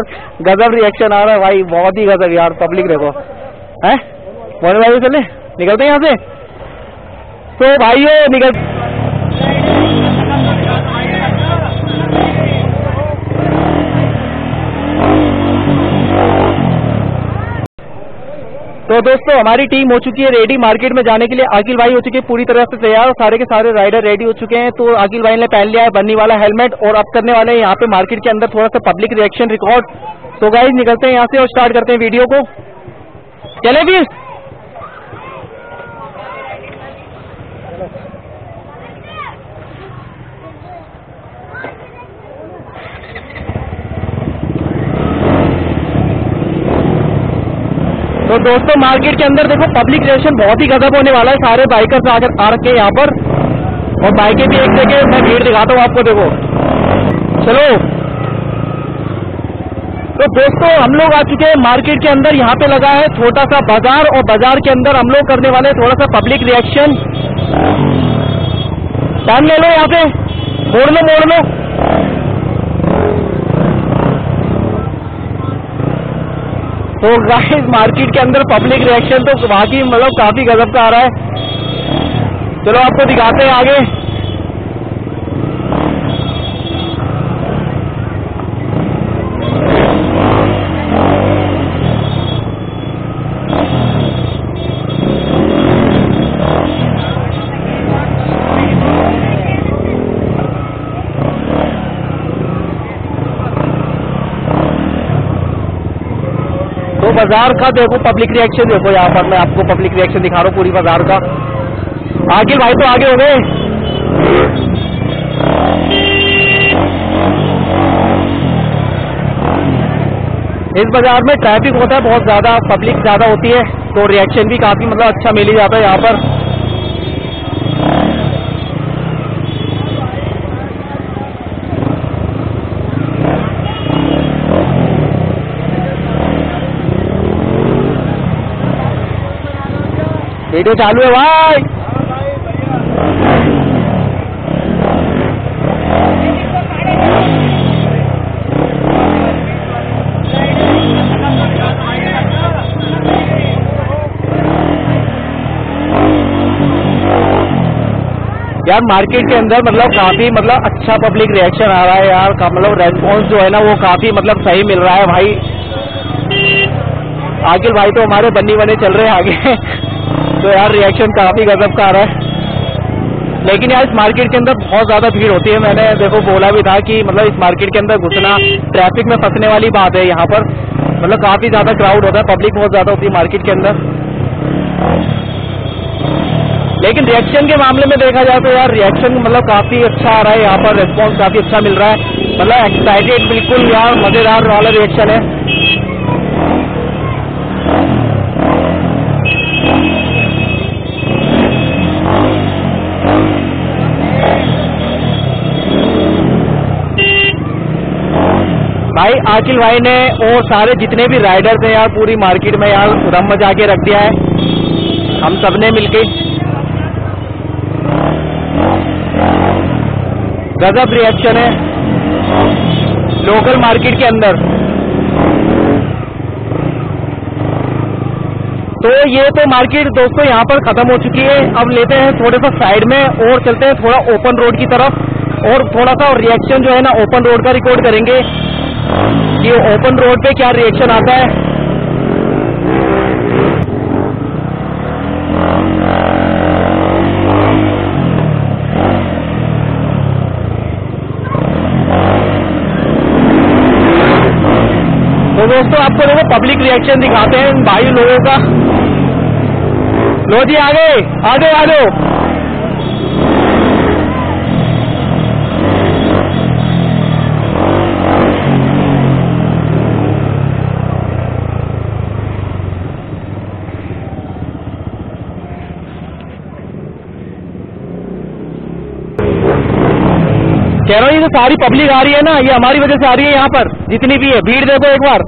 यार, गजब रिएक्शन आ रहा है भाई, बहुत ही गजब यार पब्लिक देखो। है? मोहन भाई चले? निकलते हैं यहाँ से? तो भाइयों, निकल तो दोस्तों, हमारी टीम हो चुकी है रेडी मार्केट में जाने के लिए। आकिल भाई हो चुके हैं पूरी तरह से तैयार, सारे के सारे राइडर रेडी हो चुके हैं। तो आकिल भाई ने पहन लिया है बनने वाला हेलमेट और अब करने वाले हैं यहाँ पे मार्केट के अंदर थोड़ा सा पब्लिक रिएक्शन रिकॉर्ड तो गाइज़ निकलते हैं यहाँ से और स्टार्ट करते हैं वीडियो को। चले भी तो दोस्तों, मार्केट के अंदर देखो पब्लिक रिएक्शन बहुत ही गजब होने वाला है। सारे बाइकर्स आकर आ रखे यहाँ पर। और बाइकें भी एक जगह मैं भीड़ दिखाता हूँ आपको, देखो। चलो। तो दोस्तों, हम लोग आ चुके हैं मार्केट के अंदर। यहाँ पे लगा है छोटा सा बाज़ार और बाज़ार के अंदर हम लोग करने वाले थोड़ा सा पब्लिक रिएक्शन टाइम ले लो यहाँ पे। मोड़ लो मोड़ लो। तो गाइस मार्केट के अंदर पब्लिक रिएक्शन तो बाकी मतलब काफ़ी गजब का आ रहा है। चलो आपको दिखाते हैं आगे। तो बाज़ार का देखो पब्लिक रिएक्शन देखो यहाँ पर, मैं आपको पब्लिक रिएक्शन दिखा रहा हूँ पूरी बाज़ार का। आगे भाई तो आगे हो गए। इस बाज़ार में ट्रैफ़िक होता है, बहुत ज़्यादा पब्लिक ज़्यादा होती है तो रिएक्शन भी काफ़ी मतलब अच्छा मिल ही जाता है यहाँ पर। वीडियो चालू है भाई। यार मार्केट के अंदर मतलब काफ़ी मतलब अच्छा पब्लिक रिएक्शन आ रहा है यार। मतलब रेस्पॉन्स जो है ना वो काफ़ी मतलब सही मिल रहा है भाई। आखिर भाई तो हमारे बन्नी बने चल रहे हैं आगे। तो यार रिएक्शन काफ़ी गजब का आ रहा है। लेकिन यार इस मार्केट के अंदर बहुत ज़्यादा भीड़ होती है। मैंने देखो बोला भी था कि मतलब इस मार्केट के अंदर घुसना ट्रैफ़िक में फंसने वाली बात है यहाँ पर। मतलब काफ़ी ज़्यादा क्राउड होता है पब्लिक बहुत ज़्यादा होती है मार्केट के अंदर। लेकिन रिएक्शन के मामले में देखा जाए तो यार रिएक्शन मतलब काफ़ी अच्छा आ रहा है। यहाँ पर रिस्पॉन्स काफ़ी अच्छा मिल रहा है। मतलब एक्साइटेड बिल्कुल यार मज़ेदार वाला रिएक्शन है। भाई, आकिल भाई ने और सारे जितने भी राइडर्स हैं यार, पूरी मार्केट में यार रम मचा के रख दिया है। हम सबने मिलके। गजब रिएक्शन है। लोकल मार्केट के अंदर। तो ये तो मार्केट दोस्तों यहाँ पर खत्म हो चुकी है। अब लेते हैं थोड़े सा साइड में और चलते हैं थोड़ा ओपन रोड की तरफ़। और थोड़ा सा रिएक्शन जो है ना ओपन रोड का रिकॉर्ड करेंगे। कि ओपन रोड पे क्या रिएक्शन आता है? तो दोस्तों आपको देखो पब्लिक रिएक्शन दिखाते हैं भाई लोगों का। लो जी, आगे आगे आ जाओ कह रहा हूँ, ये जो सारी पब्लिक आ रही है ना, ये हमारी वजह से आ रही है यहाँ पर, जितनी भी है। भीड़ देखो एक बार।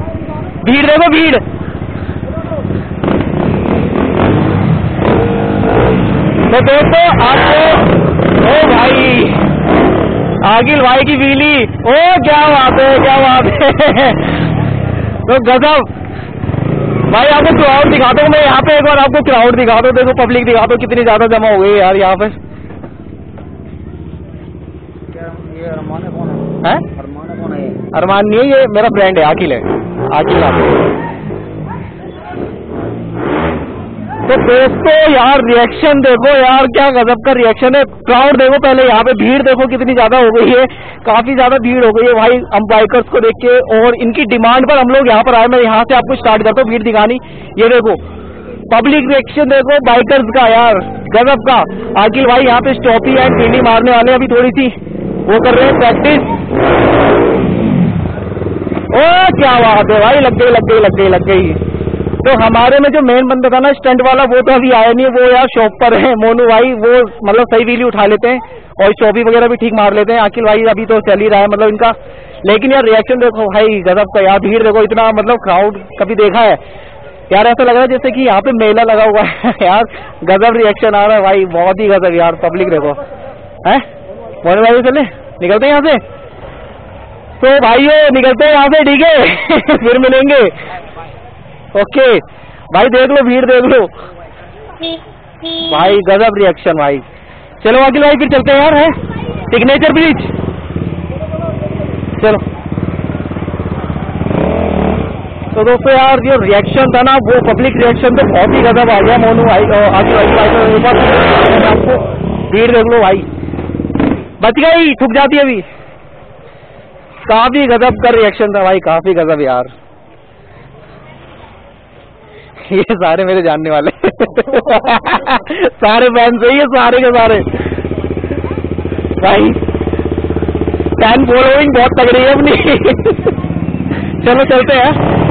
भीड़ देखो, भीड़। तो दोस्तों आपको ओ भाई। आगिल भाई की बिजली। ओ, क्या बात है, क्या बात है। तो गजब। भाई, आपको क्राउड दिखा दो, मैं यहाँ पे एक बार आपको क्राउड दिखा दो। देखो पब्लिक दिखा दो, कितनी ज़्यादा जमा हो गई यार यहाँ पे। है? है? अरमान है नहीं है ये मेरा फ्रेंड है आकिल है। आकिल तो दोस्तों यार रिएक्शन देखो यार क्या गजब का रिएक्शन है। क्राउड देखो पहले यहाँ पे भीड़ देखो कितनी ज़्यादा हो गई है। काफ़ी ज़्यादा भीड़ हो गई है भाई हम बाइकर्स को देख के और इनकी डिमांड पर हम लोग यहाँ पर आए। मैं यहाँ से आपको स्टार्ट करता हूँ भीड़ दिखानी। ये देखो पब्लिक रिएक्शन देखो बाइकर्स का यार गजब का। आकिल भाई यहाँ पे स्टॉपी एंड पीली मारने वाले अभी थोड़ी सी। वो कर रहे हैं प्रैक्टिस ओ, क्या बात है भाई, लग गई लग गई लग गई लग गई। तो हमारे में जो मेन बंदा था ना स्टंट वाला, वो तो अभी आया नहीं, वो यार शॉप पर है, मोनू भाई, वो मतलब सही वीली उठा लेते हैं और स्टॉपी वगैरह भी ठीक मार लेते हैं। आखिर भाई अभी तो चल ही रहा है मतलब इनका। लेकिन यार रिएक्शन देखो भाई, गजब का यार, भीड़ देखो, इतना मतलब क्राउड कभी देखा है। यार ऐसा लग रहा है जैसे कि यहाँ पे मेला लगा हुआ है। यार गजब रिएक्शन आ रहा है भाई, बहुत ही गजब यार पब्लिक देखो। है? मोनू भाई चले। निकलते हैं यहाँ से। तो भाइयों निकलते हैं यहाँ से, ठीक है? फिर मिलेंगे। ओके भाई देख लो, भीड़ देख लो। भाई, गजब रिएक्शन भाई। चलो, अखिल भाई, फिर चलते हैं यार, है? सिग्नेचर ब्रिज चलो। तो दोस्तों यार, जो रिएक्शन था ना, वो पब्लिक रिएक्शन तो बहुत ही गजब आ गया, मोनू भाई भाई बार आपको भीड़ देख लो, भाई। बच गई ठुक जाती है अभी। काफ़ी गजब का रिएक्शन था भाई, काफ़ी गजब यार। ये सारे मेरे जानने वाले सारे फ़ैन से ये सारे के सारे। भाई फ़ैन फॉलोइंग बहुत तगड़ी है अपनी। चलो चलते हैं।